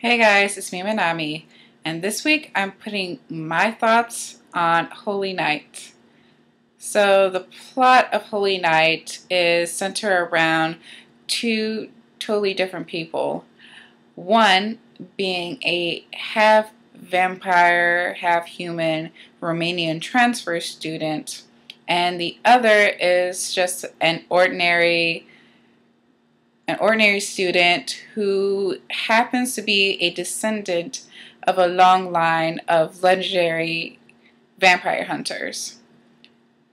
Hey guys, it's me Manami, and this week I'm putting my thoughts on Holy Knight. So the plot of Holy Knight is centered around two totally different people. One being a half vampire, half human Romanian transfer student, and the other is just an ordinary an ordinary student who happens to be a descendant of a long line of legendary vampire hunters.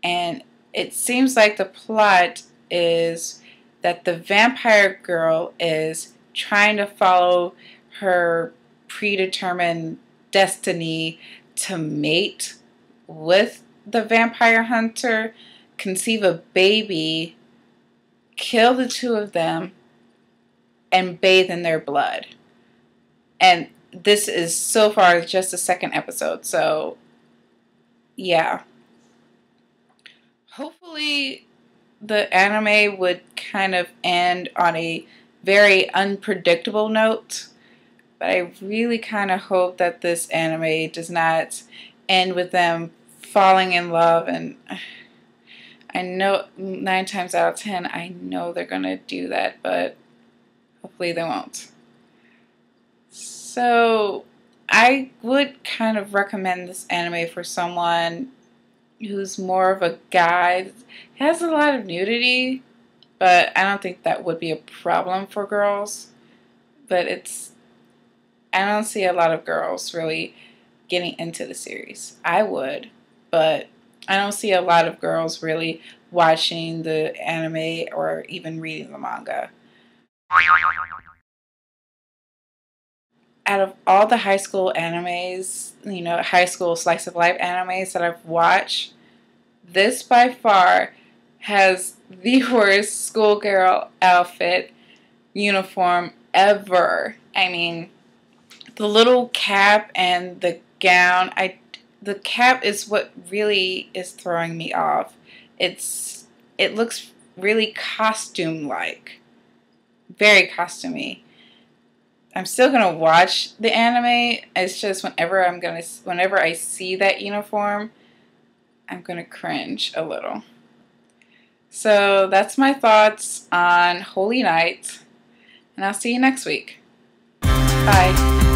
And it seems like the plot is that the vampire girl is trying to follow her predetermined destiny to mate with the vampire hunter, conceive a baby, kill the two of them, and bathe in their blood. And this is so far just the second episode, so yeah. Hopefully, the anime would kind of end on a very unpredictable note, but I really kind of hope that this anime does not end with them falling in love and I know nine times out of ten I know they're gonna do that but Hopefully they won't. So I would kind of recommend this anime for someone who's more of a guy. It has a lot of nudity, but I don't think that would be a problem for girls. But it's I don't see a lot of girls really getting into the series. I would, but I don't see a lot of girls really watching the anime or even reading the manga. Out of all the high school animes, you know, high school slice of life animes that I've watched, this by far has the worst schoolgirl outfit uniform ever. I mean, the little cap and the gown, I the cap is what really is throwing me off. It's it looks really costume like very costumey. I'm still gonna watch the anime. It's just whenever I'm gonna, whenever I see that uniform, I'm gonna cringe a little. So that's my thoughts on Holy Knight, and I'll see you next week. Bye.